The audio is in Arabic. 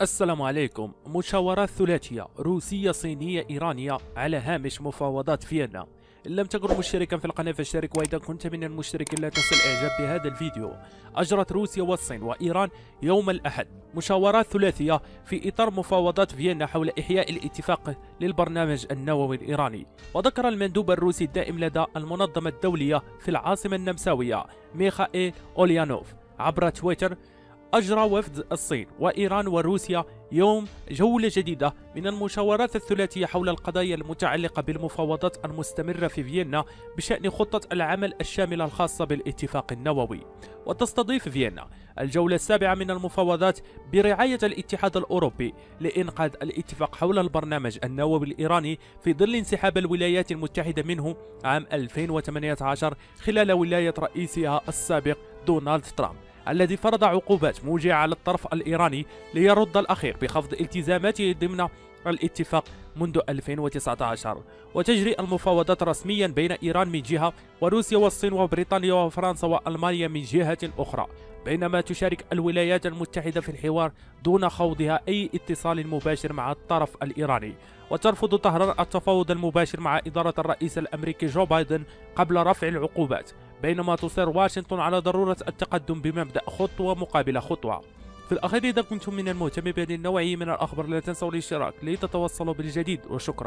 السلام عليكم. مشاورات ثلاثية روسية صينية إيرانية. على هامش مفاوضات فيينا. إن لم تكن مشتركا في القناة فاشترك وإذا كنت من المشتركين لا تنسى الإعجاب بهذا الفيديو. أجرت روسيا والصين وإيران يوم الأحد. مشاورات ثلاثية في إطار مفاوضات فيينا حول إحياء الاتفاق للبرنامج النووي الإيراني. وذكر المندوب الروسي الدائم لدى المنظمة الدولية في العاصمة النمساوية ميخائيل أوليانوف عبر تويتر أجرى وفد الصين وإيران وروسيا يوم جولة جديدة من المشاورات الثلاثية حول القضايا المتعلقة بالمفاوضات المستمرة في فيينا بشأن خطة العمل الشاملة الخاصة بالاتفاق النووي. وتستضيف فيينا الجولة السابعة من المفاوضات برعاية الاتحاد الأوروبي لإنقاذ الاتفاق حول البرنامج النووي الإيراني في ظل انسحاب الولايات المتحدة منه عام 2018 خلال ولاية رئيسها السابق دونالد ترامب. الذي فرض عقوبات موجعة على الطرف الإيراني ليرد الأخير بخفض التزاماته ضمن الاتفاق منذ 2019 وتجري المفاوضات رسميا بين إيران من جهة وروسيا والصين وبريطانيا وفرنسا وألمانيا من جهة أخرى بينما تشارك الولايات المتحدة في الحوار دون خوضها أي اتصال مباشر مع الطرف الإيراني. وترفض طهران التفاوض المباشر مع إدارة الرئيس الأمريكي جو بايدن قبل رفع العقوبات. بينما تصر واشنطن على ضرورة التقدم بمبدأ خطوة مقابل خطوة. في الأخير إذا كنتم من المهتمين بهذه النوعية من الأخبار لا تنسوا الاشتراك لتتوصلوا بالجديد وشكرا.